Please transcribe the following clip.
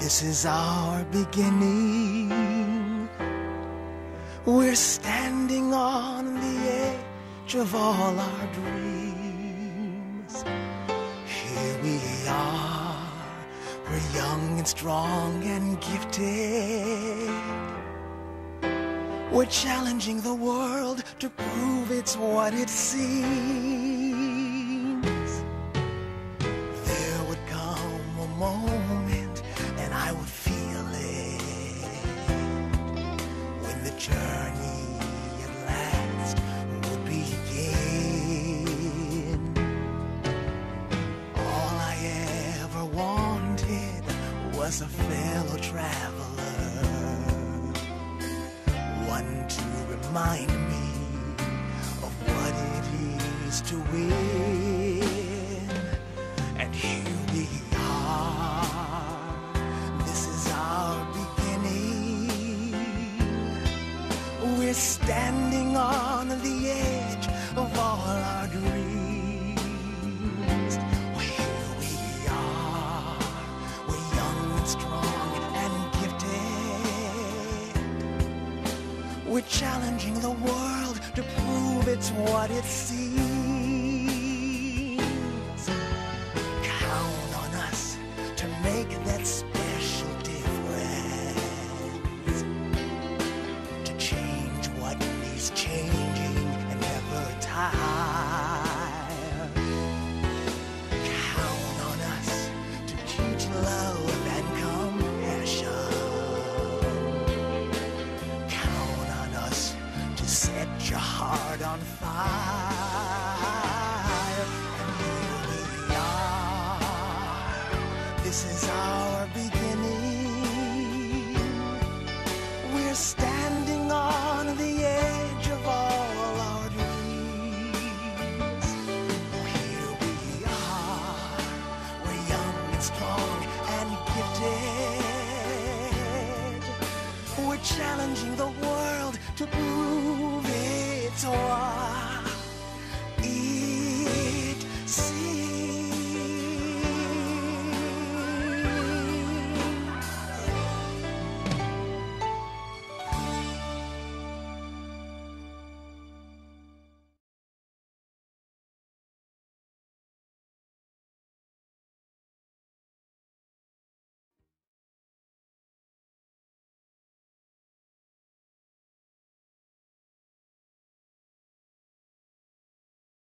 This is our beginning. We're standing on the edge of all our dreams. Here we are, we're young and strong and gifted. We're challenging the world to prove it's what it seems. Was a fellow traveler, one to remind me of what it is to win. And here we are. This is our beginning. We're standing on the edge of We're challenging the world to prove it's what it seems. Set your heart on fire. And here we are. This is our beginning. We're standing on the edge of all our dreams. Here we are. We're young and strong and gifted. We're challenging the world to prove it's what